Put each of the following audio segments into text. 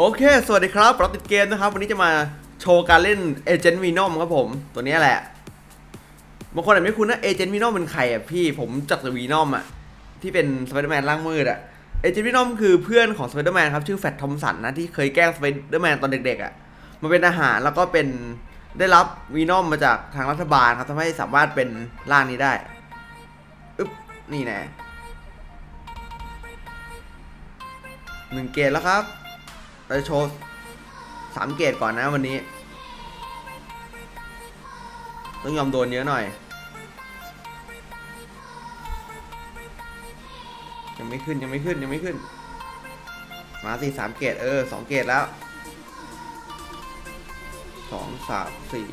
โอเค สวัสดีครับเราติดเกมนะครับ วันนี้จะมาโชว์การเล่น Agent Venom ครับผม ตัวนี้แหละ บางคนอาจไม่คุ้นนะ Agent Venom เป็นใครอะพี่ ผมรู้จักแต่ Venom อะ ที่เป็นสไปเดอร์แมนร่างมืดอะ Agent Venom คือเพื่อนของสไปเดอร์แมนครับ ชื่อ Flash Thompson นะที่เคยแกล้งสไปเดอร์แมนตอนเด็กๆอะมาเป็นทหารแล้วก็เป็นได้รับ Venom มาจากทางรัฐบาลครับทำให้สามารถเป็นร่างนี้ได้ อึ๊บ นี่แน่หนึ่งเกตแล้วครับ เราจะโชว์สามเกตก่อนนะวันนี้ ต้องยอมโดนเยอะหน่อย ยังไม่ขึ้นยังไม่ขึ้นยังไม่ขึ้น มาสิสามเกตเออสองเกตแล้วสองสามสี่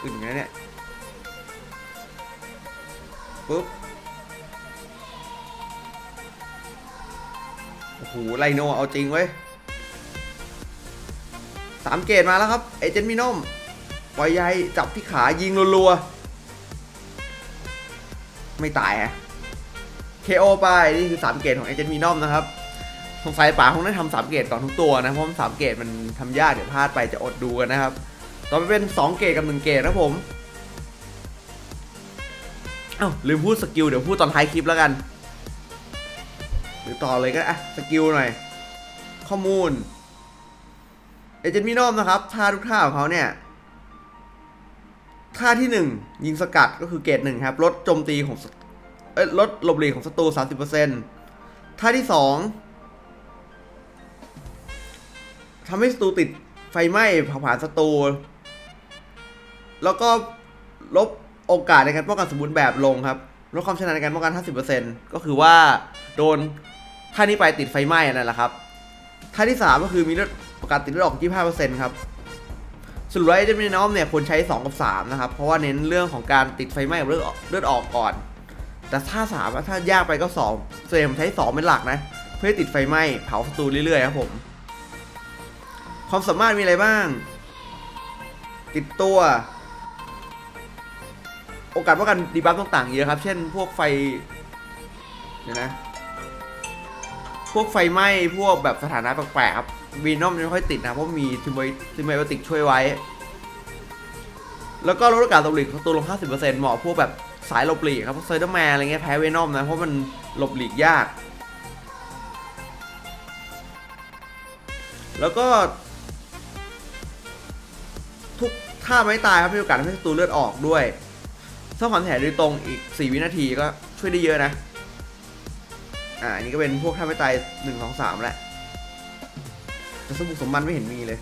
ขึ้นอย่างนี้เนี่ยปุ๊บโอ้โหไลโนเอาจริงเว้ยามเกตมาแล้วครับเอเจนต์มินอมปล่อยใยจับที่ขายิงรัวๆ ไม่ตายฮะ KO ไป นี่คือ 3 เกตของเอเจนต์มินอมนะครับ สงสัยป่าคงได้ทำสามเกตก่อนทุกตัวนะ เพราะสามเกตมันทำยากเดี๋ยวพลาดไปจะอดดูกันนะครับ ต่อไปเป็น 2 เกตกับ 1 เกตนะผมเอ้าลืมพูดสกิลเดี๋ยวพูดตอนท้ายคลิปแล้วกัน หรือต่อเลยก็ได้อะสกิลหน่อย ข้อมูล Agent Venom นะครับท่าทุกท่าของเขาเนี่ยท่าที่ 1 ยิงสกัดก็คือเกรดหนึ่งครับลดโจมตีของเอ้ยลดหลบหลีกของศัตรู 30%ท่าที่ 2ทำให้ศัตรูติดไฟไหม้เผาผลาญศัตรู แล้วก็ลบโอกาสในการป้องกันสมบูรณ์แบบลงครับลดความชนะในการป้องกัน 50%ก็คือว่าโดนท่านี้ไปติดไฟไหม้นั่นแหละครับท่าที่ 3 ก็คือมีเลือด ประกาศติดเลือดออก 25%ครับสรุปแล้วไอ้เจมินอมเนี่ยควรใช้ 2 กับ 3 นะครับ เพราะว่าเน้นเรื่องของการติดไฟไหม้กับเลือดออกเลือดออกก่อน แต่ถ้า3ถ้ายากไปก็2ส่วนใหญ่ผมใช้ 2 เป็นหลักนะ เพื่อติดไฟไหม้เผาศัตรูเรื่อยๆครับผม ความสามารถมีอะไรบ้าง ติดตัว โอกาสป้องกันดีบัฟต่างๆเยอะครับ เช่นพวกไฟเดี๋ยนะ พวกไฟไหม้พวกแบบสถานะแปลกๆครับ วีนอมไม่ค่อยติดนะเพราะมีทิมไบทิมไบโอติกช่วยไว้ แล้วก็ลดโอกาสตกหลีกศัตรูลง 50%เหมาะพวกแบบสายหลบหลีกครับพวกเซอร์เดอร์แมนอะไรเงี้ยแพ้ Venom นะเพราะมันหลบหลีกยาก แล้วก็ทุกท่าไม้ตายครับมีโอกาสทำให้ศัตรูเลือดออกด้วยถ้าขวัญแผลโดยตรงอีก 4 วินาทีก็ช่วยได้เยอะนะ อ่าอันนี้ก็เป็นพวกท่าไม้ตายหนึ่งสองสามแหละ แต่สมบุกสมบันไม่เห็นมีเลย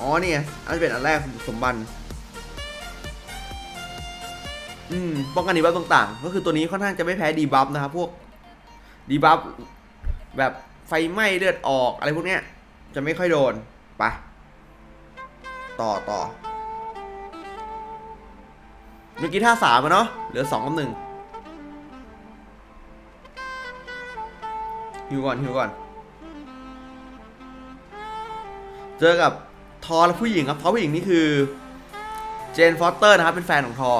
อ๋อเนี่ยอันนเป็นอันแรกสมบุกสมบันอืมป้องกันดีบัฟต่างๆ ก็คือตัวนี้ค่อนข้างจะไม่แพ้ดีบัฟนะครับพวกดีบัฟแบบไฟไหม้เลือดออกอะไรพวกเนี้ย จะไม่ค่อยโดน ไป ต่อต่อเมื่อกี้ท่าสามอะเนาะเหลือสองกับหนึ่ง ฮิวก่อนฮิวก่อน เจอกับทอและผู้หญิงครับทอผู้หญิงนี่คือ Jane Foster นะครับ เป็นแฟนของทอ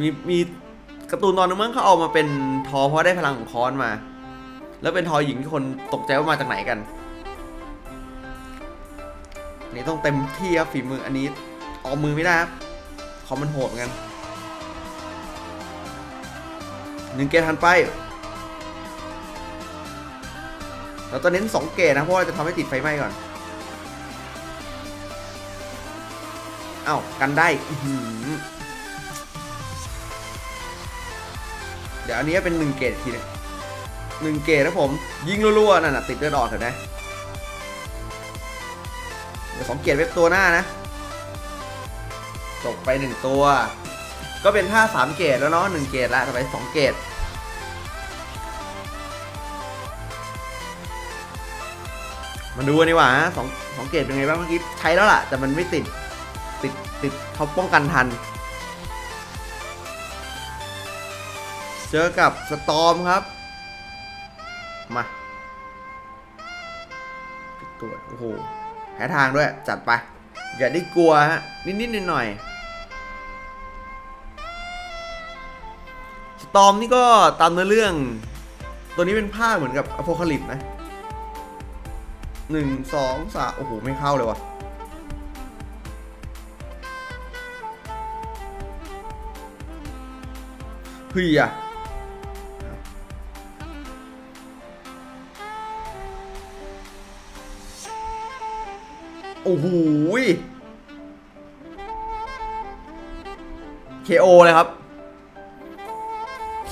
มีมีการ์ตูนตอนนึงมั้งเขาเอามาเป็นทอเพราะได้พลังของค้อนมา แล้วเป็นทอหญิงที่คนตกใจว่ามาจากไหนกันนี่ต้องเต็มที่ครับฝีมืออันนี้ออมมือไม่ได้ครับคอมมันโหดเหมือนกันหนึ่งเกตทันไป เราจะเน้นสองเกตนะเพราะว่าจะทำให้ติดไฟไหม้ก่อน เอ้ากันได้อืเดี๋ยวอันนี้เป็นหนึ่งเกตทีนึงหนึ่งเกตนะผม ยิงรัวๆนั่นน่ะติดเลือดออกเห็นไหมเดี๋ยวสองเกตเว็บตัวหน้านะจบไปหนึ่งตัว ก็เป็นท่าสามเกตแล้วเนาะหนึ่งเกตละต่อไปสองเกต มาดูกันดีกว่าฮะสองสองเกตเป็นไงบ้างเมื่อกี้ใช้แล้วล่ะ แต่มันไม่ติด ติดติดเขาป้องกันทัน เจอกับสตอมครับ มาตัวโอ้โหแพ้ทางด้วย จัดไป อย่าได้กลัวฮะ นิดๆหน่อยๆสตอมนี่ก็ตามเนื้อเรื่อง ตัวนี้เป็นภาคเหมือนกับอโพคาลิปนะ หนึ่งสองสามโอ้โห ไม่เข้าเลยวะเฮียโอ้โห KO เลยครับ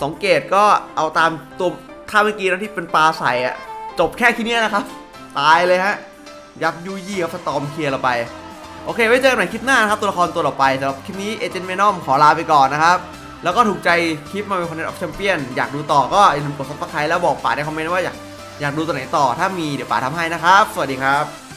สองเกตก็เอาตามตัวท่าเมื่อกี้นะที่เป็นปลาใสอะจบแค่ทีเนี้ยนะครับ ตายเลยฮะ ยับยู่ยี่ครับ Storm เคลียร์เราไป โอเค ไว้เจอกันใหม่คลิปหน้านะครับ ตัวละครตัวต่อไปสำหรับคลิปนี้ Agent Venom ขอลาไปก่อนนะครับ แล้วก็ถูกใจคลิป Marvel Contest of Champions อยากดูต่อก็อย่าลืมกด subscribe แล้วบอกป๋าในคอมเมนต์ว่าอยากอยากดูตัวไหนต่อถ้ามีเดี๋ยวป๋าทำให้นะครับ สวัสดีครับ